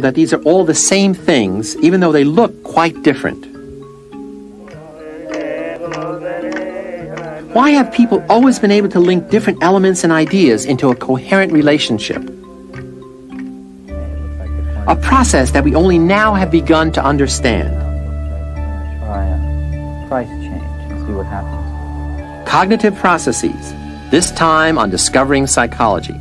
that these are all the same things, even though they look quite different? Why have people always been able to link different elements and ideas into a coherent relationship? A process that we only now have begun to understand. Price change see what happens. Cognitive processes, this time on Discovering Psychology.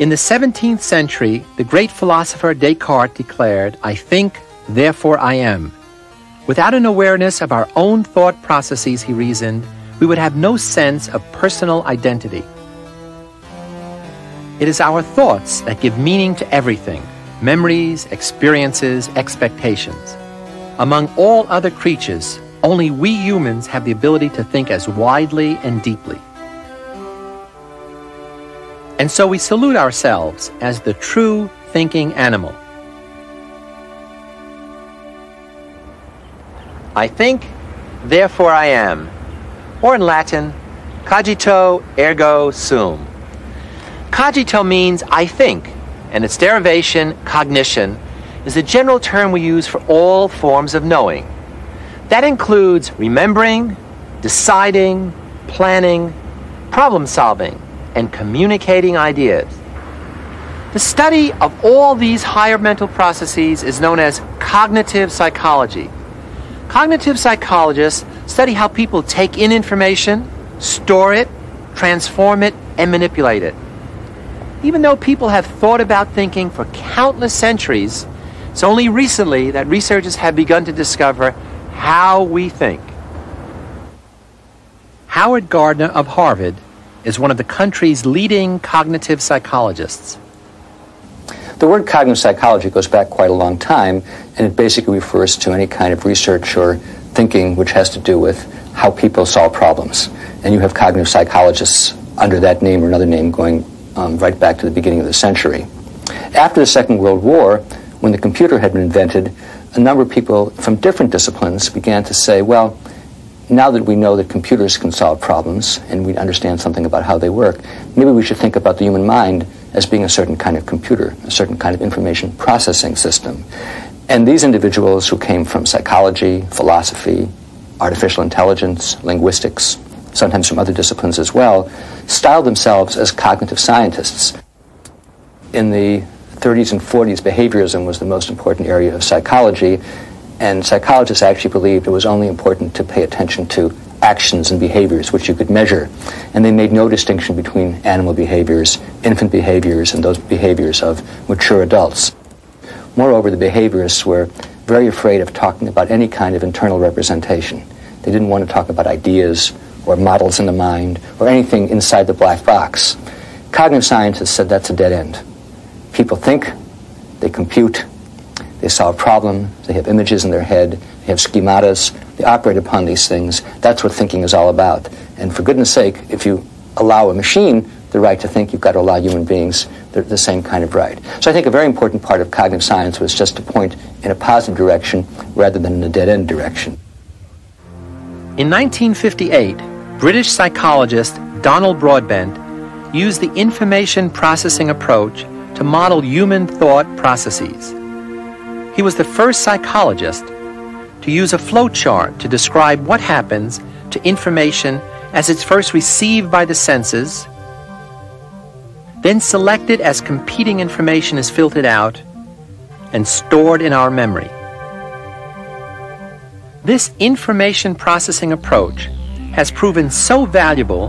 In the 17th century, the great philosopher Descartes declared, I think, therefore I am. Without an awareness of our own thought processes, he reasoned, we would have no sense of personal identity. It is our thoughts that give meaning to everything memories, experiences, expectations. Among all other creatures, only we humans have the ability to think as widely and deeply. And so we salute ourselves as the true thinking animal. I think, therefore I am. Or in Latin, cogito ergo sum. Cogito means I think, and its derivation, cognition, is a general term we use for all forms of knowing. That includes remembering, deciding, planning, problem solving, and communicating ideas. The study of all these higher mental processes is known as cognitive psychology. Cognitive psychologists study how people take in information, store it, transform it, and manipulate it. Even though people have thought about thinking for countless centuries, it's only recently that researchers have begun to discover how we think. Howard Gardner of Harvard is one of the country's leading cognitive psychologists. The word cognitive psychology goes back quite a long time, and it basically refers to any kind of research or thinking which has to do with how people solve problems. And you have cognitive psychologists under that name or another name going um, right back to the beginning of the century. After the Second World War, when the computer had been invented, a number of people from different disciplines began to say, well, now that we know that computers can solve problems and we understand something about how they work, maybe we should think about the human mind as being a certain kind of computer, a certain kind of information processing system. And these individuals who came from psychology, philosophy, artificial intelligence, linguistics, sometimes from other disciplines as well, styled themselves as cognitive scientists. In the 30s and 40s, behaviorism was the most important area of psychology, and psychologists actually believed it was only important to pay attention to actions and behaviors which you could measure. And they made no distinction between animal behaviors, infant behaviors, and those behaviors of mature adults. Moreover, the behaviorists were very afraid of talking about any kind of internal representation. They didn't want to talk about ideas or models in the mind or anything inside the black box. Cognitive scientists said that's a dead end. People think, they compute, they solve problems. They have images in their head. They have schematas. They operate upon these things. That's what thinking is all about. And for goodness sake, if you allow a machine the right to think, you've got to allow human beings the, the same kind of right. So I think a very important part of cognitive science was just to point in a positive direction rather than in a dead end direction. In 1958, British psychologist Donald Broadbent used the information processing approach to model human thought processes. He was the first psychologist to use a flowchart to describe what happens to information as it's first received by the senses, then selected as competing information is filtered out, and stored in our memory. This information processing approach has proven so valuable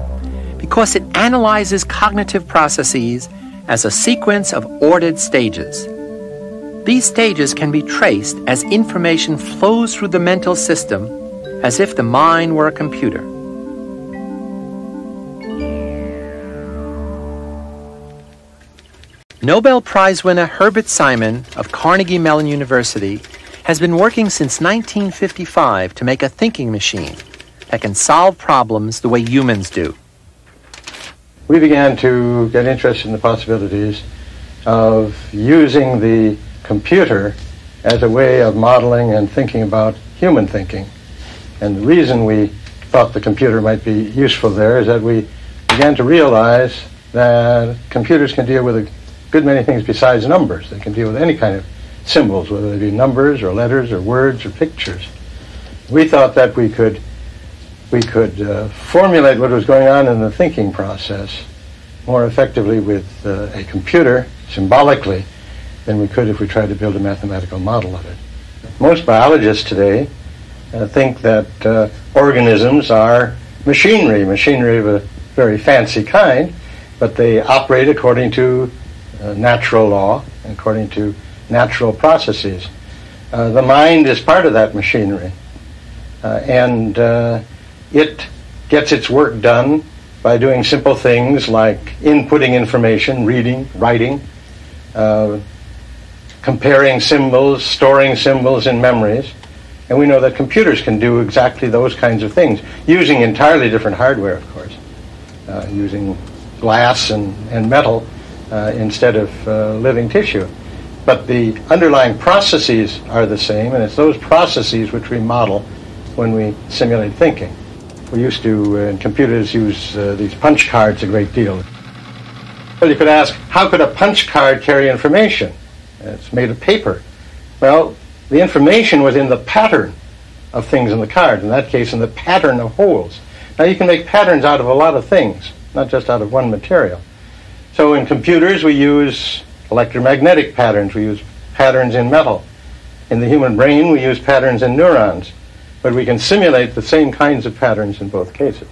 because it analyzes cognitive processes as a sequence of ordered stages. These stages can be traced as information flows through the mental system as if the mind were a computer. Nobel Prize winner Herbert Simon of Carnegie Mellon University has been working since 1955 to make a thinking machine that can solve problems the way humans do. We began to get interested in the possibilities of using the computer as a way of modeling and thinking about human thinking. And the reason we thought the computer might be useful there is that we began to realize that computers can deal with a good many things besides numbers. They can deal with any kind of symbols, whether they be numbers or letters or words or pictures. We thought that we could we could uh, formulate what was going on in the thinking process more effectively with uh, a computer symbolically than we could if we tried to build a mathematical model of it. Most biologists today uh, think that uh, organisms are machinery, machinery of a very fancy kind, but they operate according to uh, natural law, according to natural processes. Uh, the mind is part of that machinery, uh, and uh, it gets its work done by doing simple things like inputting information, reading, writing, comparing symbols, storing symbols in memories. And we know that computers can do exactly those kinds of things, using entirely different hardware, of course, uh, using glass and, and metal uh, instead of uh, living tissue. But the underlying processes are the same, and it's those processes which we model when we simulate thinking. We used to, uh, in computers, use uh, these punch cards a great deal. Well, you could ask, how could a punch card carry information? It's made of paper. Well, the information was in the pattern of things in the card, in that case, in the pattern of holes. Now, you can make patterns out of a lot of things, not just out of one material. So in computers, we use electromagnetic patterns. We use patterns in metal. In the human brain, we use patterns in neurons. But we can simulate the same kinds of patterns in both cases.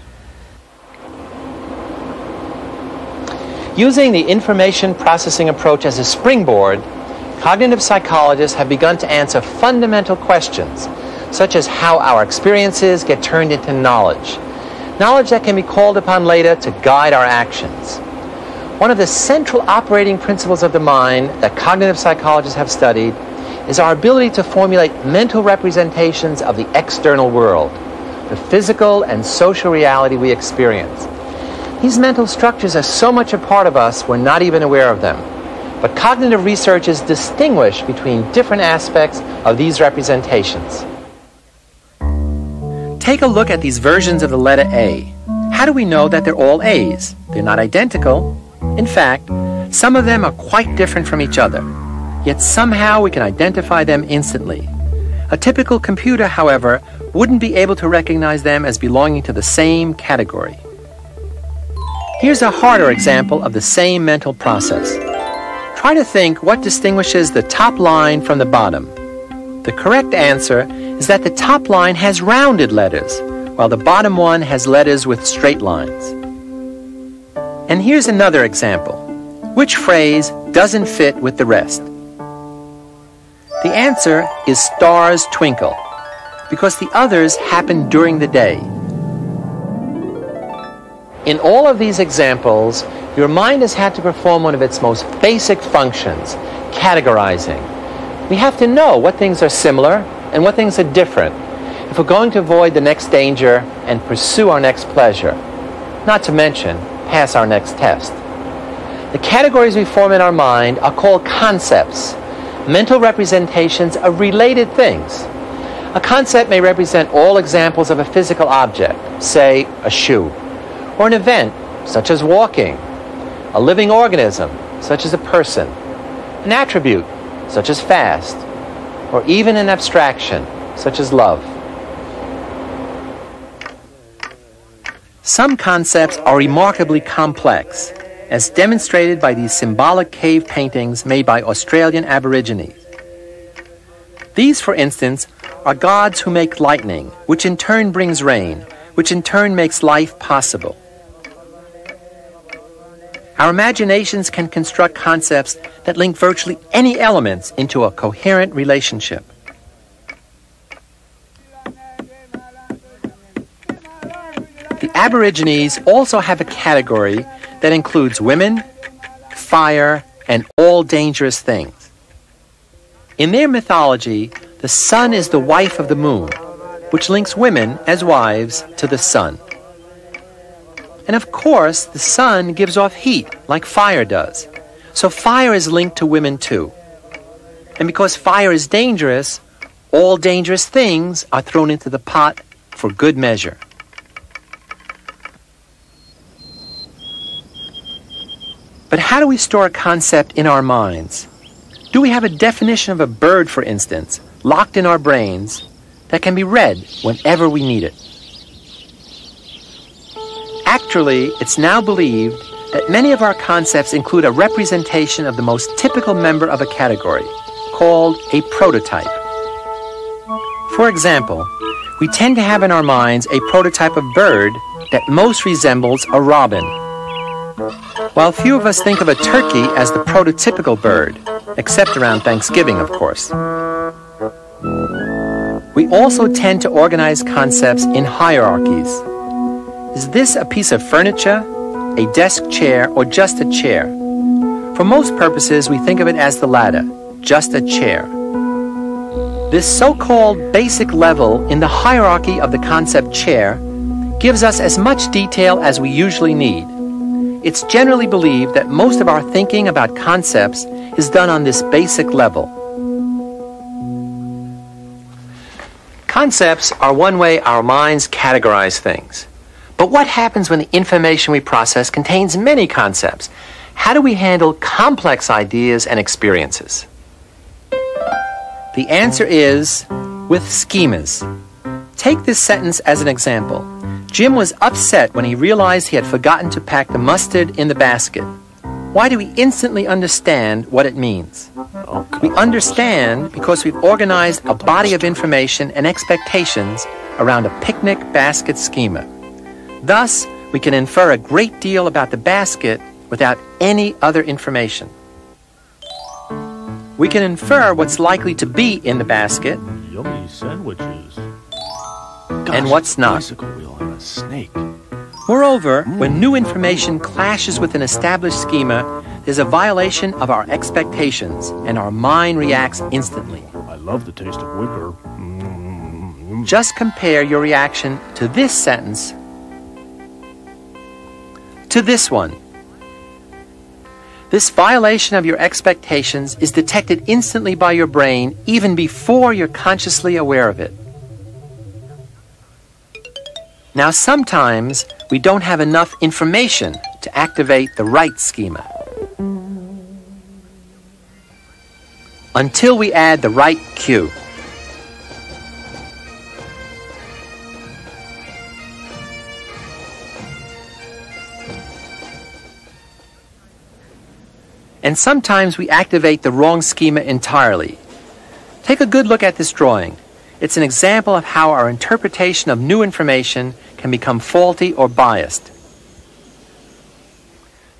Using the information processing approach as a springboard, cognitive psychologists have begun to answer fundamental questions, such as how our experiences get turned into knowledge. Knowledge that can be called upon later to guide our actions. One of the central operating principles of the mind that cognitive psychologists have studied is our ability to formulate mental representations of the external world, the physical and social reality we experience. These mental structures are so much a part of us, we're not even aware of them. But cognitive researchers distinguish between different aspects of these representations. Take a look at these versions of the letter A. How do we know that they're all A's? They're not identical, in fact, some of them are quite different from each other, yet somehow we can identify them instantly. A typical computer, however, wouldn't be able to recognize them as belonging to the same category. Here's a harder example of the same mental process. Try to think what distinguishes the top line from the bottom. The correct answer is that the top line has rounded letters, while the bottom one has letters with straight lines. And here's another example. Which phrase doesn't fit with the rest? The answer is stars twinkle, because the others happen during the day. In all of these examples, your mind has had to perform one of its most basic functions, categorizing. We have to know what things are similar and what things are different if we're going to avoid the next danger and pursue our next pleasure. Not to mention, pass our next test. The categories we form in our mind are called concepts, mental representations of related things. A concept may represent all examples of a physical object, say a shoe, or an event, such as walking, a living organism, such as a person, an attribute, such as fast, or even an abstraction, such as love. Some concepts are remarkably complex, as demonstrated by these symbolic cave paintings made by Australian Aborigines. These, for instance, are gods who make lightning, which in turn brings rain, which in turn makes life possible. Our imaginations can construct concepts that link virtually any elements into a coherent relationship. The Aborigines also have a category that includes women, fire, and all dangerous things. In their mythology, the sun is the wife of the moon, which links women as wives to the sun. And of course, the sun gives off heat like fire does. So fire is linked to women too. And because fire is dangerous, all dangerous things are thrown into the pot for good measure. But how do we store a concept in our minds? Do we have a definition of a bird, for instance, locked in our brains that can be read whenever we need it? Actually, it's now believed that many of our concepts include a representation of the most typical member of a category, called a prototype. For example, we tend to have in our minds a prototype of bird that most resembles a robin. While few of us think of a turkey as the prototypical bird, except around Thanksgiving, of course. We also tend to organize concepts in hierarchies. Is this a piece of furniture, a desk chair, or just a chair? For most purposes, we think of it as the latter, just a chair. This so-called basic level in the hierarchy of the concept chair gives us as much detail as we usually need. It's generally believed that most of our thinking about concepts is done on this basic level. Concepts are one way our minds categorize things. But what happens when the information we process contains many concepts? How do we handle complex ideas and experiences? The answer is with schemas. Take this sentence as an example. Jim was upset when he realized he had forgotten to pack the mustard in the basket. Why do we instantly understand what it means? We understand because we've organized a body of information and expectations around a picnic basket schema. Thus, we can infer a great deal about the basket without any other information. We can infer what's likely to be in the basket Yummy sandwiches. and what's not. Wheel and a snake. Moreover, when new information clashes with an established schema, there's a violation of our expectations, and our mind reacts instantly. I love the taste of whipper. Mm. Just compare your reaction to this sentence to this one. This violation of your expectations is detected instantly by your brain even before you're consciously aware of it. Now, sometimes we don't have enough information to activate the right schema. Until we add the right cue. And sometimes we activate the wrong schema entirely. Take a good look at this drawing. It's an example of how our interpretation of new information can become faulty or biased.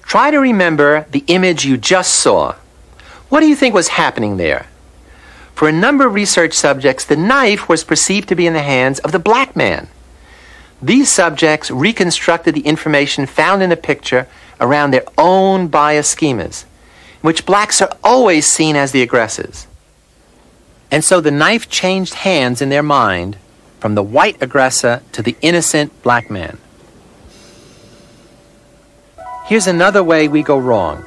Try to remember the image you just saw. What do you think was happening there? For a number of research subjects, the knife was perceived to be in the hands of the black man. These subjects reconstructed the information found in the picture around their own bias schemas, which blacks are always seen as the aggressors. And so the knife changed hands in their mind from the white aggressor to the innocent black man. Here's another way we go wrong.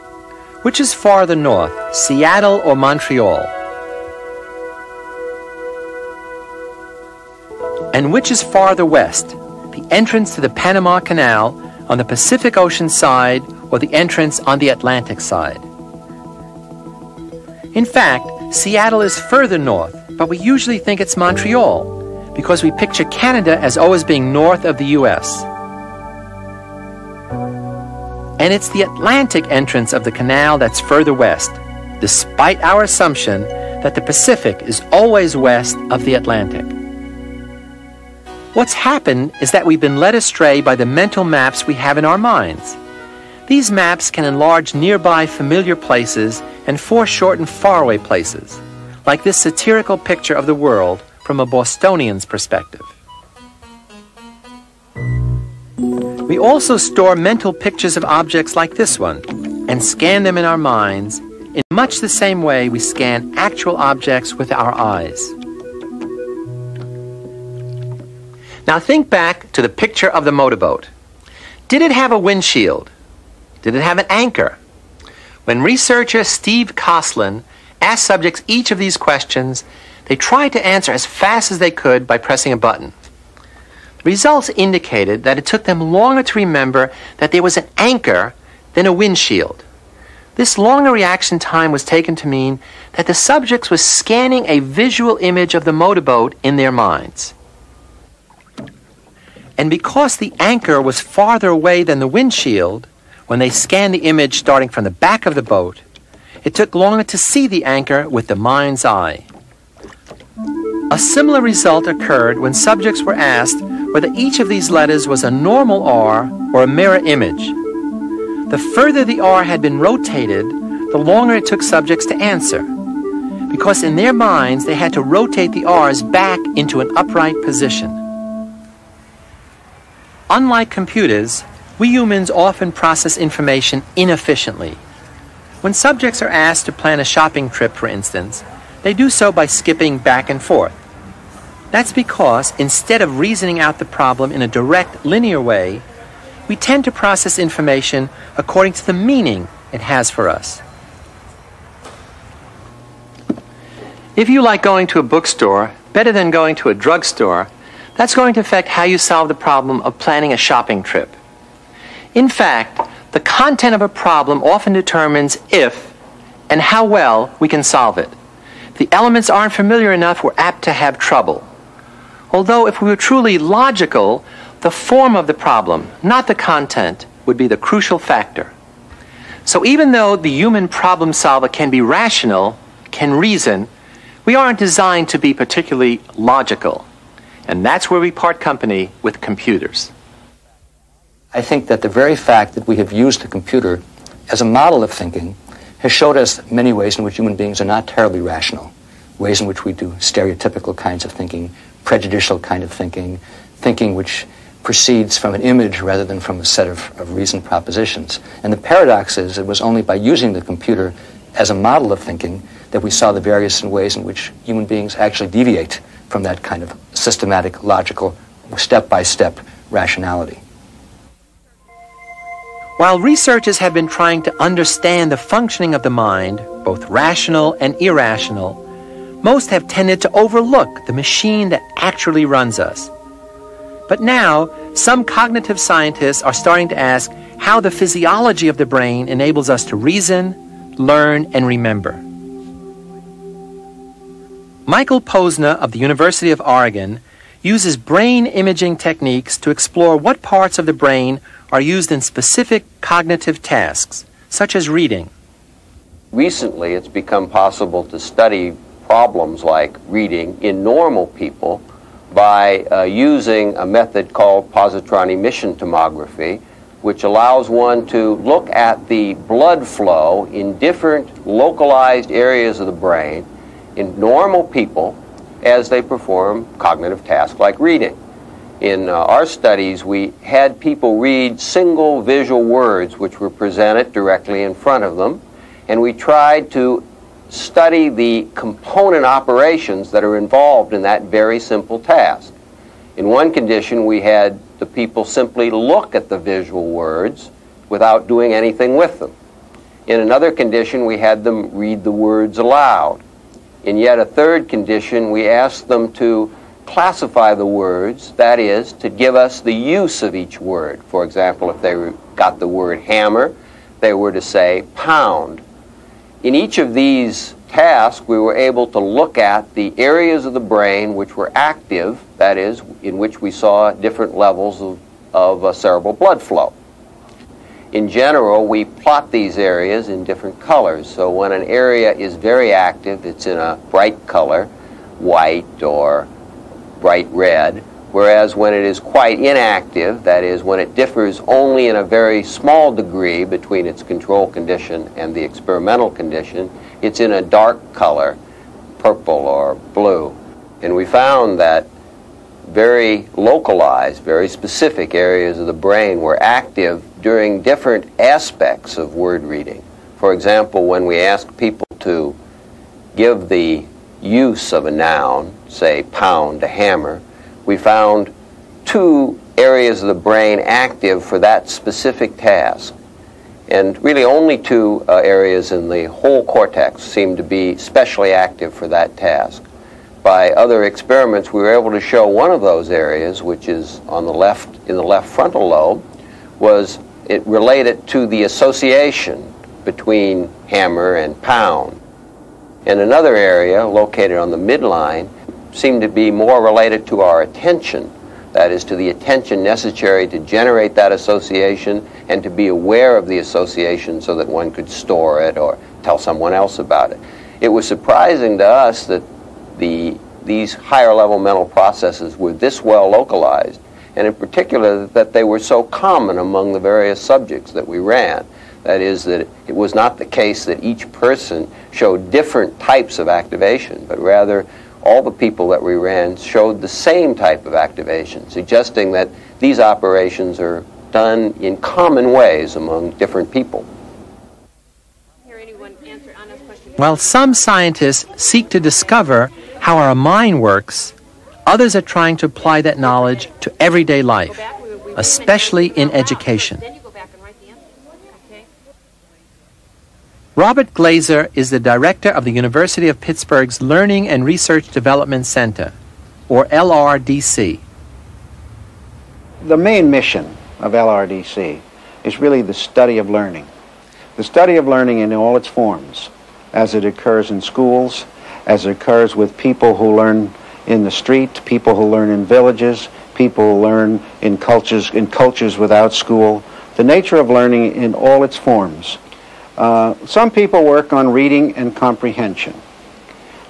Which is farther north, Seattle or Montreal? And which is farther west, the entrance to the Panama Canal on the Pacific Ocean side or the entrance on the Atlantic side? In fact, Seattle is further north, but we usually think it's Montreal because we picture Canada as always being north of the US. And it's the Atlantic entrance of the canal that's further west, despite our assumption that the Pacific is always west of the Atlantic. What's happened is that we've been led astray by the mental maps we have in our minds. These maps can enlarge nearby familiar places and foreshorten faraway places, like this satirical picture of the world from a Bostonian's perspective. We also store mental pictures of objects like this one and scan them in our minds in much the same way we scan actual objects with our eyes. Now think back to the picture of the motorboat. Did it have a windshield? Did it have an anchor? When researcher Steve Kosslyn asked subjects each of these questions, they tried to answer as fast as they could by pressing a button. Results indicated that it took them longer to remember that there was an anchor than a windshield. This longer reaction time was taken to mean that the subjects were scanning a visual image of the motorboat in their minds. And because the anchor was farther away than the windshield, when they scanned the image starting from the back of the boat, it took longer to see the anchor with the mind's eye. A similar result occurred when subjects were asked whether each of these letters was a normal R or a mirror image. The further the R had been rotated, the longer it took subjects to answer, because in their minds they had to rotate the R's back into an upright position. Unlike computers, we humans often process information inefficiently. When subjects are asked to plan a shopping trip, for instance, they do so by skipping back and forth. That's because instead of reasoning out the problem in a direct, linear way, we tend to process information according to the meaning it has for us. If you like going to a bookstore better than going to a drugstore, that's going to affect how you solve the problem of planning a shopping trip. In fact, the content of a problem often determines if and how well we can solve it. The elements aren't familiar enough, we're apt to have trouble. Although, if we were truly logical, the form of the problem, not the content, would be the crucial factor. So, even though the human problem solver can be rational, can reason, we aren't designed to be particularly logical. And that's where we part company with computers. I think that the very fact that we have used the computer as a model of thinking has showed us many ways in which human beings are not terribly rational, ways in which we do stereotypical kinds of thinking, prejudicial kind of thinking, thinking which proceeds from an image rather than from a set of, of reasoned propositions. And the paradox is it was only by using the computer as a model of thinking that we saw the various ways in which human beings actually deviate from that kind of systematic, logical, step by step rationality. While researchers have been trying to understand the functioning of the mind, both rational and irrational, most have tended to overlook the machine that actually runs us. But now, some cognitive scientists are starting to ask how the physiology of the brain enables us to reason, learn, and remember. Michael Posner of the University of Oregon uses brain imaging techniques to explore what parts of the brain are used in specific cognitive tasks, such as reading. Recently, it's become possible to study problems like reading in normal people by uh, using a method called positron emission tomography, which allows one to look at the blood flow in different localized areas of the brain in normal people as they perform cognitive tasks like reading. In uh, our studies, we had people read single visual words which were presented directly in front of them, and we tried to study the component operations that are involved in that very simple task. In one condition, we had the people simply look at the visual words without doing anything with them. In another condition, we had them read the words aloud. In yet a third condition, we asked them to classify the words, that is, to give us the use of each word. For example, if they got the word hammer, they were to say pound. In each of these tasks, we were able to look at the areas of the brain which were active, that is, in which we saw different levels of, of uh, cerebral blood flow. In general, we plot these areas in different colors. So when an area is very active, it's in a bright color, white or bright red, whereas when it is quite inactive, that is, when it differs only in a very small degree between its control condition and the experimental condition, it's in a dark color, purple or blue. And we found that very localized, very specific areas of the brain were active during different aspects of word reading. For example, when we ask people to give the use of a noun, say pound, a hammer, we found two areas of the brain active for that specific task. And really only two uh, areas in the whole cortex seem to be specially active for that task. By other experiments, we were able to show one of those areas, which is on the left, in the left frontal lobe, was it related to the association between hammer and pound. And another area, located on the midline, seemed to be more related to our attention that is, to the attention necessary to generate that association and to be aware of the association so that one could store it or tell someone else about it. It was surprising to us that the, these higher level mental processes were this well localized, and in particular that they were so common among the various subjects that we ran. That is, that it was not the case that each person showed different types of activation, but rather all the people that we ran showed the same type of activation, suggesting that these operations are done in common ways among different people. While some scientists seek to discover how our mind works, others are trying to apply that knowledge to everyday life, especially in education. Robert Glaser is the director of the University of Pittsburgh's Learning and Research Development Center, or LRDC. The main mission of LRDC is really the study of learning. The study of learning in all its forms, as it occurs in schools, as it occurs with people who learn in the street, people who learn in villages, people who learn in cultures, in cultures without school. The nature of learning in all its forms uh, some people work on reading and comprehension.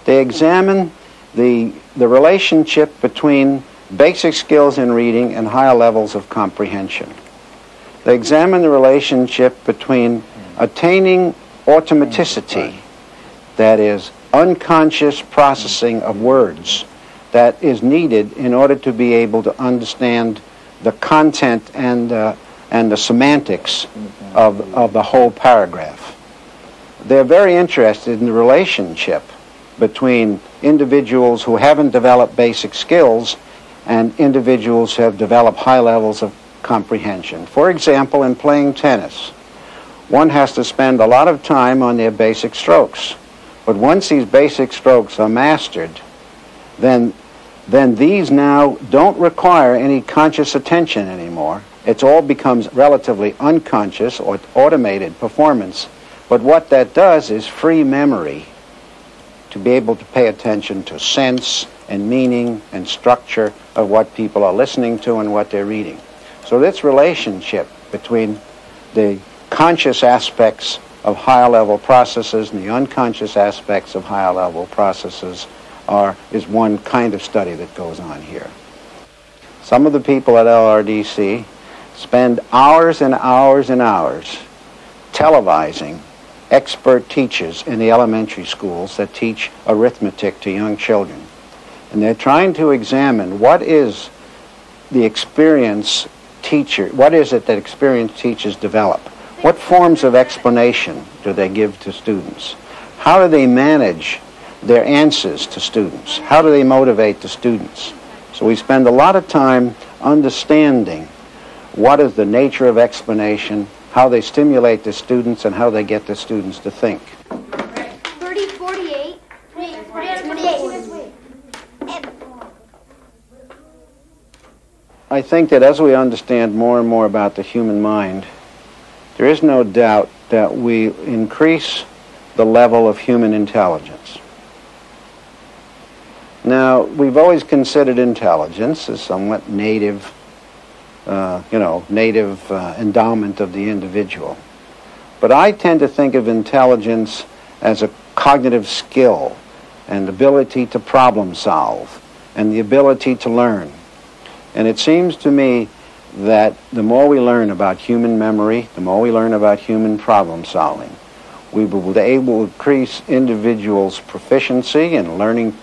They examine the, the relationship between basic skills in reading and higher levels of comprehension. They examine the relationship between attaining automaticity, that is, unconscious processing of words, that is needed in order to be able to understand the content and uh, and the semantics of, of the whole paragraph. They're very interested in the relationship between individuals who haven't developed basic skills and individuals who have developed high levels of comprehension. For example, in playing tennis, one has to spend a lot of time on their basic strokes. But once these basic strokes are mastered, then, then these now don't require any conscious attention anymore. It all becomes relatively unconscious or automated performance. But what that does is free memory to be able to pay attention to sense and meaning and structure of what people are listening to and what they're reading. So this relationship between the conscious aspects of higher level processes and the unconscious aspects of higher level processes are, is one kind of study that goes on here. Some of the people at LRDC spend hours and hours and hours televising expert teachers in the elementary schools that teach arithmetic to young children. And they're trying to examine what is the experience teacher, what is it that experienced teachers develop? What forms of explanation do they give to students? How do they manage their answers to students? How do they motivate the students? So we spend a lot of time understanding what is the nature of explanation, how they stimulate the students, and how they get the students to think. 30, 48. 28. I think that as we understand more and more about the human mind, there is no doubt that we increase the level of human intelligence. Now, we've always considered intelligence as somewhat native uh, you know, native uh, endowment of the individual. But I tend to think of intelligence as a cognitive skill and ability to problem solve and the ability to learn. And it seems to me that the more we learn about human memory, the more we learn about human problem solving, we will be able to increase individuals' proficiency in learning,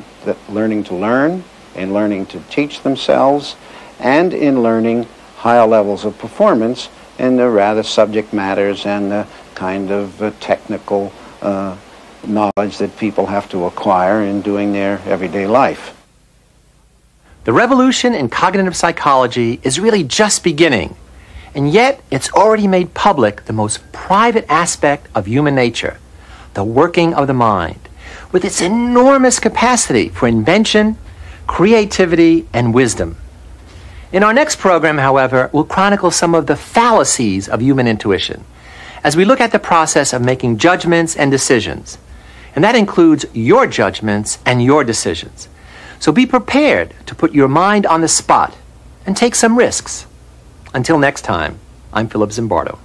learning to learn, in learning to teach themselves, and in learning higher levels of performance in the rather subject matters and the kind of uh, technical uh, knowledge that people have to acquire in doing their everyday life. The revolution in cognitive psychology is really just beginning, and yet it's already made public the most private aspect of human nature the working of the mind, with its enormous capacity for invention, creativity, and wisdom. In our next program, however, we'll chronicle some of the fallacies of human intuition as we look at the process of making judgments and decisions. And that includes your judgments and your decisions. So be prepared to put your mind on the spot and take some risks. Until next time, I'm Philip Zimbardo.